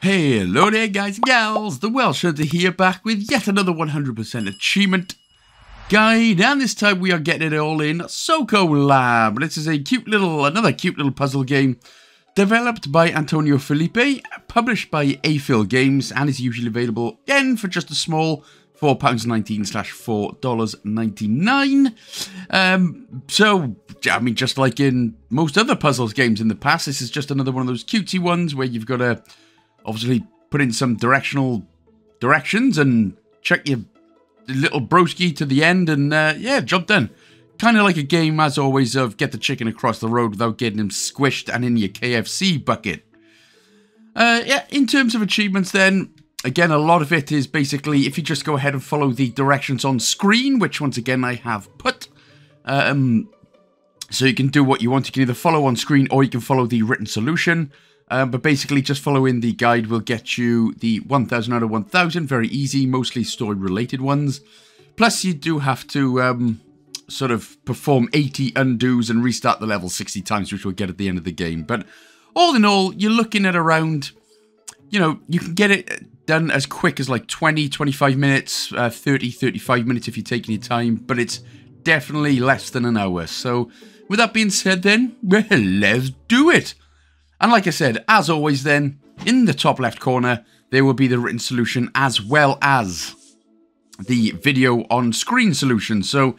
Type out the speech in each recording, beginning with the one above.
Hello there guys and gals, the Welsh Hunter here back with yet another 100% achievement guide and this time we are getting it all in Sokolab. This is a cute little, another cute little puzzle game developed by Antonio Felipe, published by Afil Games and is usually available again for just a small £4.19 slash $4.99. Um, so, I mean, just like in most other puzzles games in the past, this is just another one of those cutesy ones where you've got to obviously put in some directional directions and check your little broski to the end and, uh, yeah, job done. Kind of like a game, as always, of get the chicken across the road without getting him squished and in your KFC bucket. Uh, yeah, in terms of achievements then, Again, a lot of it is basically if you just go ahead and follow the directions on screen, which once again I have put. Um, so you can do what you want. You can either follow on screen or you can follow the written solution. Um, but basically, just following the guide will get you the 1000 out of 1000. Very easy, mostly story-related ones. Plus, you do have to um, sort of perform 80 undos and restart the level 60 times, which we'll get at the end of the game. But all in all, you're looking at around, you know, you can get it done as quick as like 20, 25 minutes, uh, 30, 35 minutes if you're taking your time, but it's definitely less than an hour. So, with that being said, then, well, let's do it. And like I said, as always, then, in the top left corner, there will be the written solution as well as the video on screen solution. So,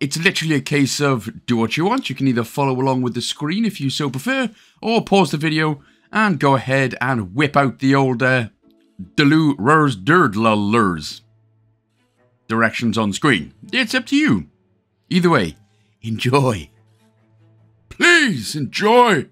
it's literally a case of do what you want. You can either follow along with the screen if you so prefer, or pause the video and go ahead and whip out the old uh, Delu Rurs Lurs. Directions on screen. It's up to you. Either way, enjoy. Please enjoy.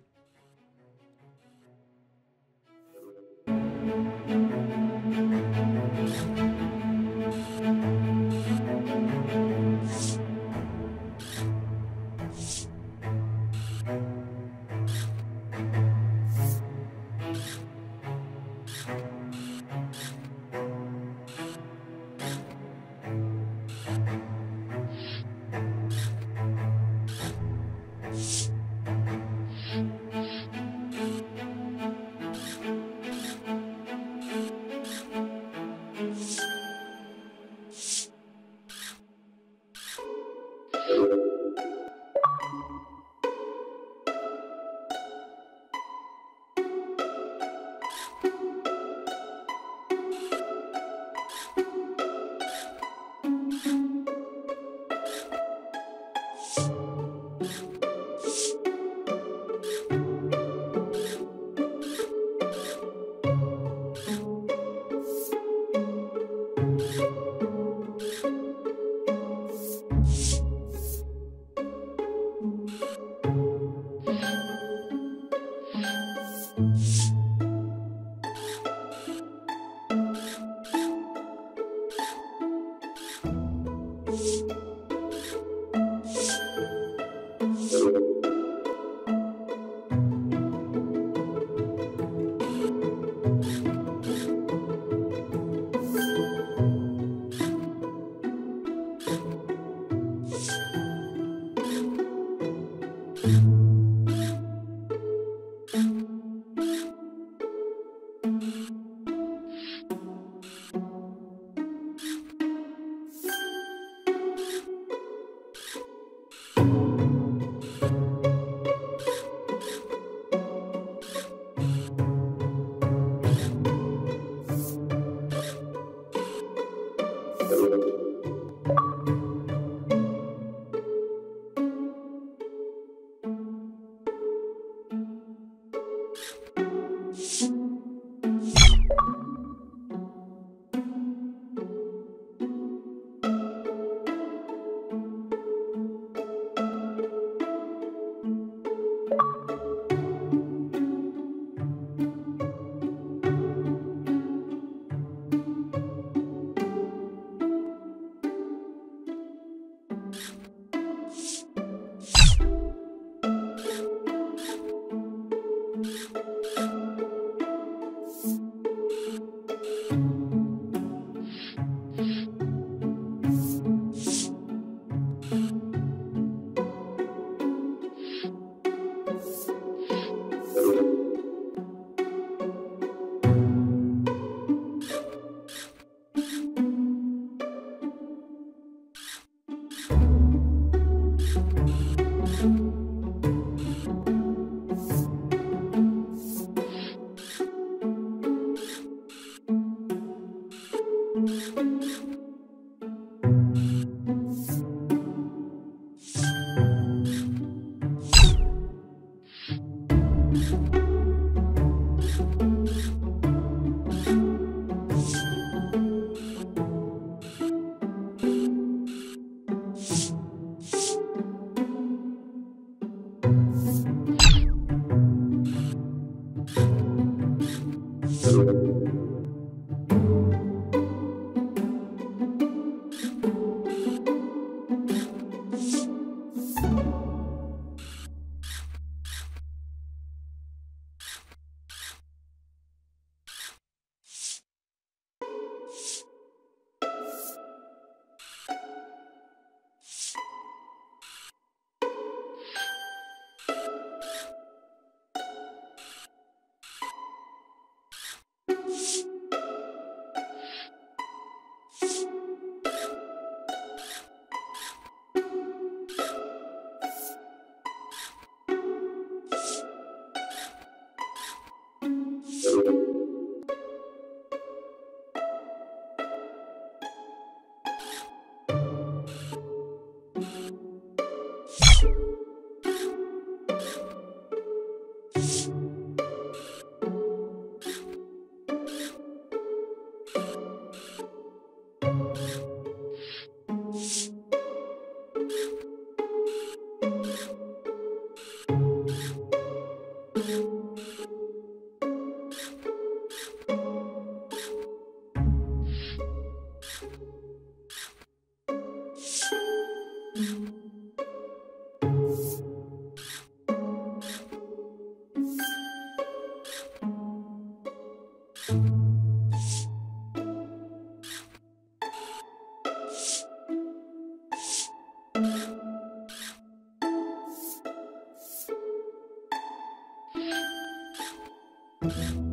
Salam.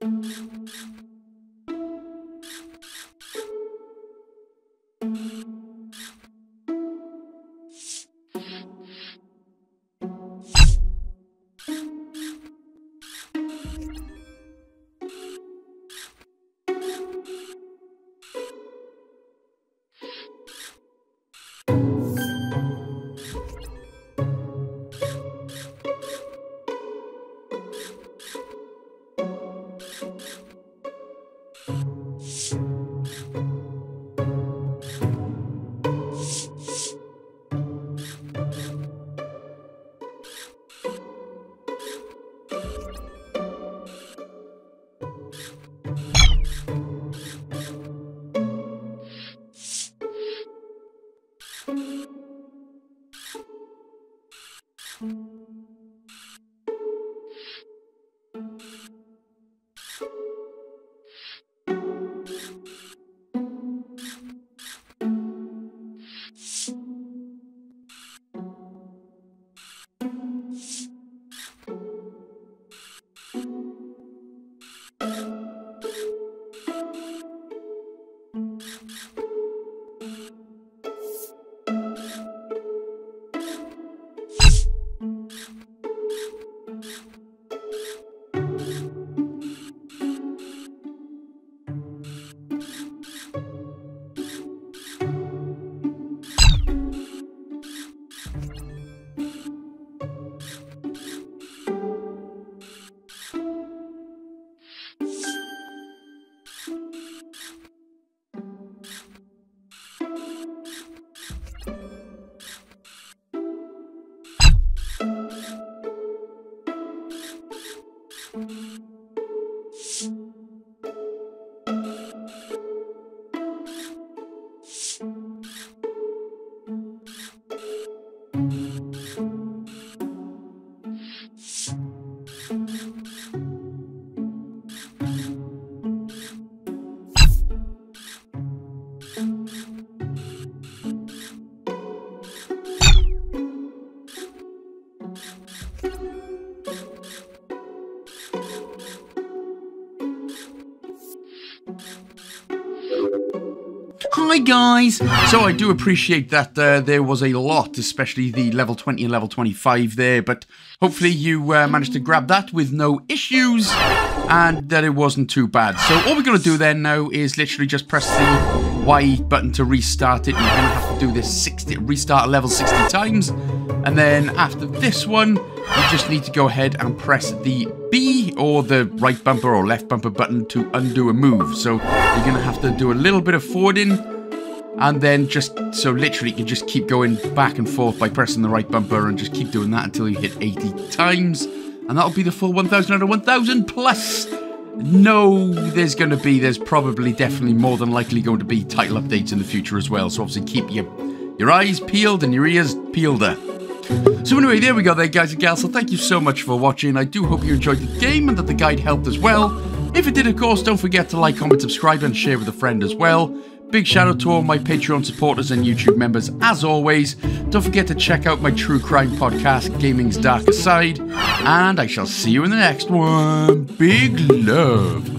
Música Hi guys! So I do appreciate that uh, there was a lot, especially the level 20 and level 25 there, but hopefully you uh, managed to grab that with no issues and that it wasn't too bad. So all we're going to do then now is literally just press the Y button to restart it. You're going to have to do this 60, restart level 60 times. And then after this one, you just need to go ahead and press the B or the right bumper or left bumper button to undo a move. So you're going to have to do a little bit of forwarding and then just so literally you can just keep going back and forth by pressing the right bumper and just keep doing that until you hit 80 times and that'll be the full 1000 out of 1000 plus no there's going to be there's probably definitely more than likely going to be title updates in the future as well so obviously keep your your eyes peeled and your ears peeled up so anyway, there we go there, guys and gals. So thank you so much for watching. I do hope you enjoyed the game and that the guide helped as well. If it did, of course, don't forget to like, comment, subscribe, and share with a friend as well. Big shout out to all my Patreon supporters and YouTube members as always. Don't forget to check out my true crime podcast, Gaming's Darker Side. And I shall see you in the next one. Big love.